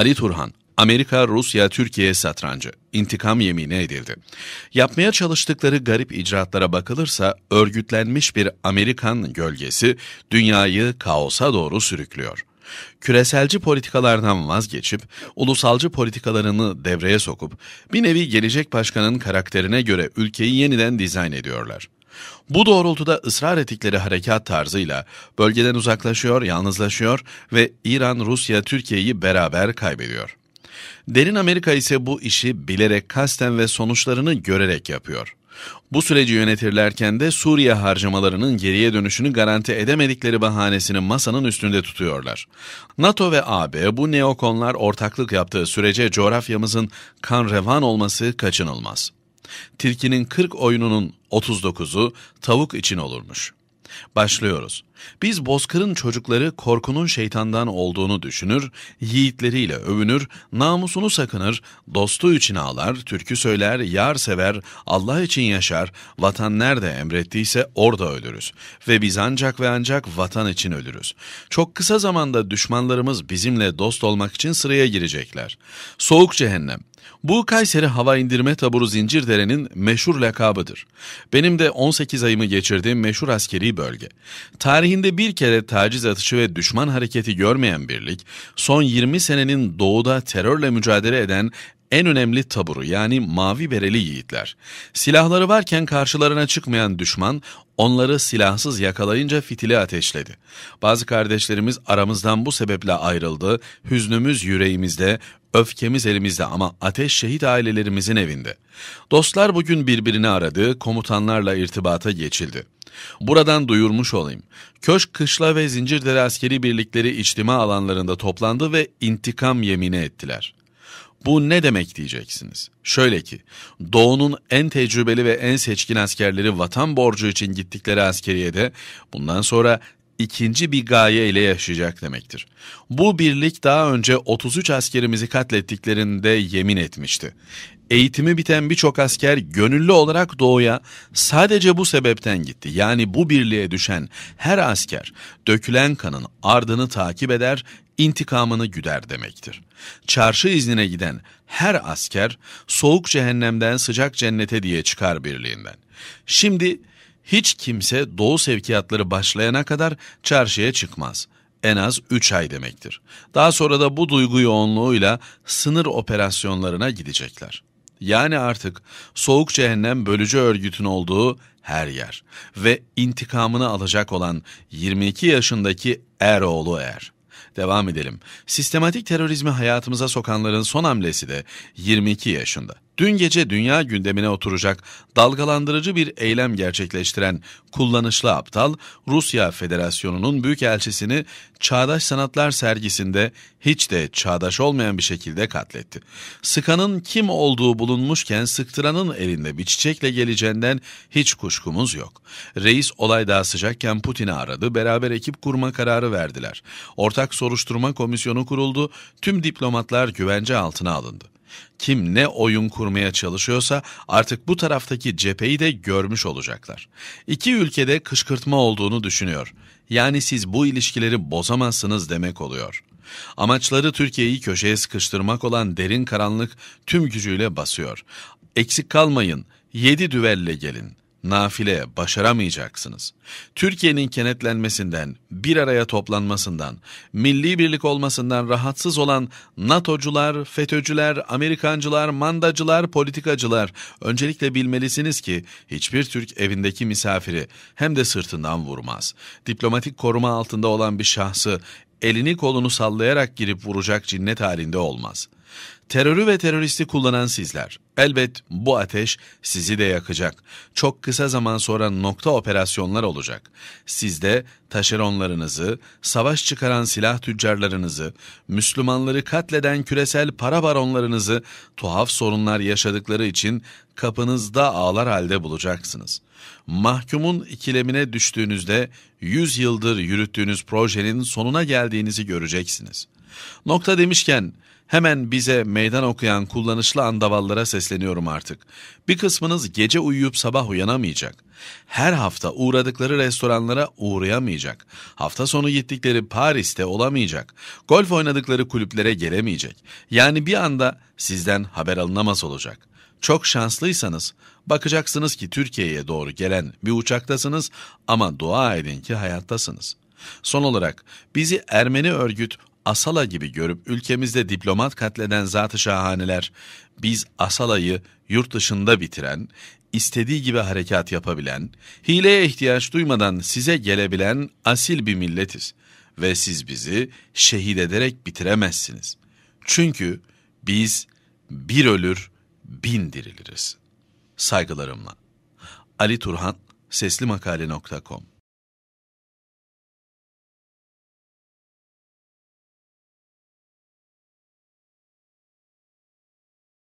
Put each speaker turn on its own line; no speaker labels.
Ali Turhan, Amerika, Rusya, Türkiye satrancı. intikam yemini edildi. Yapmaya çalıştıkları garip icraatlara bakılırsa örgütlenmiş bir Amerikan gölgesi dünyayı kaosa doğru sürüklüyor. Küreselci politikalardan vazgeçip ulusalcı politikalarını devreye sokup bir nevi gelecek başkanın karakterine göre ülkeyi yeniden dizayn ediyorlar. Bu doğrultuda ısrar ettikleri harekat tarzıyla bölgeden uzaklaşıyor, yalnızlaşıyor ve İran, Rusya, Türkiye'yi beraber kaybediyor. Derin Amerika ise bu işi bilerek kasten ve sonuçlarını görerek yapıyor. Bu süreci yönetirlerken de Suriye harcamalarının geriye dönüşünü garanti edemedikleri bahanesini masanın üstünde tutuyorlar. NATO ve AB bu neokonlar ortaklık yaptığı sürece coğrafyamızın kan revan olması kaçınılmaz. Tilkinin 40 oyununun 39'u tavuk için olurmuş. Başlıyoruz. Biz bozkırın çocukları korkunun şeytandan olduğunu düşünür, yiğitleriyle övünür, namusunu sakınır, dostu için ağlar, türkü söyler, yar sever, Allah için yaşar, vatan nerede emrettiyse orada ölürüz. Ve biz ancak ve ancak vatan için ölürüz. Çok kısa zamanda düşmanlarımız bizimle dost olmak için sıraya girecekler. Soğuk cehennem. Bu Kayseri Hava İndirme Taburu Zincirdere'nin meşhur lakabıdır. Benim de 18 ayımı geçirdiğim meşhur askeri bölge. Tarihinde bir kere taciz atışı ve düşman hareketi görmeyen birlik, son 20 senenin doğuda terörle mücadele eden en önemli taburu yani mavi bereli yiğitler. Silahları varken karşılarına çıkmayan düşman onları silahsız yakalayınca fitili ateşledi. Bazı kardeşlerimiz aramızdan bu sebeple ayrıldı, hüznümüz yüreğimizde, öfkemiz elimizde ama ateş şehit ailelerimizin evinde. Dostlar bugün birbirini aradı, komutanlarla irtibata geçildi. Buradan duyurmuş olayım. Köşk, Kışla ve Zincirdere askeri birlikleri içtima alanlarında toplandı ve intikam yemini ettiler. Bu ne demek diyeceksiniz? Şöyle ki, Doğu'nun en tecrübeli ve en seçkin askerleri vatan borcu için gittikleri askeriyede bundan sonra ikinci bir gaye ile yaşayacak demektir. Bu birlik daha önce 33 askerimizi katlettiklerinde yemin etmişti. Eğitimi biten birçok asker gönüllü olarak doğuya sadece bu sebepten gitti. Yani bu birliğe düşen her asker dökülen kanın ardını takip eder, intikamını güder demektir. Çarşı iznine giden her asker soğuk cehennemden sıcak cennete diye çıkar birliğinden. Şimdi hiç kimse doğu sevkiyatları başlayana kadar çarşıya çıkmaz. En az 3 ay demektir. Daha sonra da bu duygu yoğunluğuyla sınır operasyonlarına gidecekler. Yani artık soğuk cehennem bölücü örgütün olduğu her yer ve intikamını alacak olan 22 yaşındaki Eroğlu Er. Devam edelim. Sistematik terörizmi hayatımıza sokanların son hamlesi de 22 yaşında. Dün gece dünya gündemine oturacak dalgalandırıcı bir eylem gerçekleştiren kullanışlı aptal, Rusya Federasyonu'nun büyükelçisini Çağdaş Sanatlar sergisinde hiç de çağdaş olmayan bir şekilde katletti. Sıkanın kim olduğu bulunmuşken sıktıranın elinde bir çiçekle geleceğinden hiç kuşkumuz yok. Reis olay daha sıcakken Putin'i aradı, beraber ekip kurma kararı verdiler. Ortak soruşturma komisyonu kuruldu, tüm diplomatlar güvence altına alındı. Kim ne oyun kurmaya çalışıyorsa artık bu taraftaki cepheyi de görmüş olacaklar. İki ülkede kışkırtma olduğunu düşünüyor. Yani siz bu ilişkileri bozamazsınız demek oluyor. Amaçları Türkiye'yi köşeye sıkıştırmak olan derin karanlık tüm gücüyle basıyor. Eksik kalmayın, yedi düvelle gelin nafile başaramayacaksınız. Türkiye'nin kenetlenmesinden, bir araya toplanmasından, milli birlik olmasından rahatsız olan NATO'cular, FETÖ'cüler, Amerikancılar, mandacılar, politikacılar öncelikle bilmelisiniz ki hiçbir Türk evindeki misafiri hem de sırtından vurmaz. Diplomatik koruma altında olan bir şahsı elini kolunu sallayarak girip vuracak cinnet halinde olmaz.'' Terörü ve teröristi kullanan sizler. Elbet bu ateş sizi de yakacak. Çok kısa zaman sonra nokta operasyonlar olacak. Siz de taşeronlarınızı, savaş çıkaran silah tüccarlarınızı, Müslümanları katleden küresel para baronlarınızı tuhaf sorunlar yaşadıkları için kapınızda ağlar halde bulacaksınız. Mahkumun ikilemine düştüğünüzde 100 yıldır yürüttüğünüz projenin sonuna geldiğinizi göreceksiniz.'' Nokta demişken hemen bize meydan okuyan kullanışlı andavallara sesleniyorum artık. Bir kısmınız gece uyuyup sabah uyanamayacak. Her hafta uğradıkları restoranlara uğrayamayacak. Hafta sonu gittikleri Paris'te olamayacak. Golf oynadıkları kulüplere gelemeyecek. Yani bir anda sizden haber alınamaz olacak. Çok şanslıysanız bakacaksınız ki Türkiye'ye doğru gelen bir uçaktasınız ama dua edin ki hayattasınız. Son olarak bizi Ermeni örgüt Asala gibi görüp ülkemizde diplomat katleden zat-ı şahaneler, biz Asala'yı yurt dışında bitiren, istediği gibi harekat yapabilen, hileye ihtiyaç duymadan size gelebilen asil bir milletiz. Ve siz bizi şehit ederek bitiremezsiniz. Çünkü biz bir ölür, bin diriliriz. Saygılarımla. Ali Turhan, seslimakale.com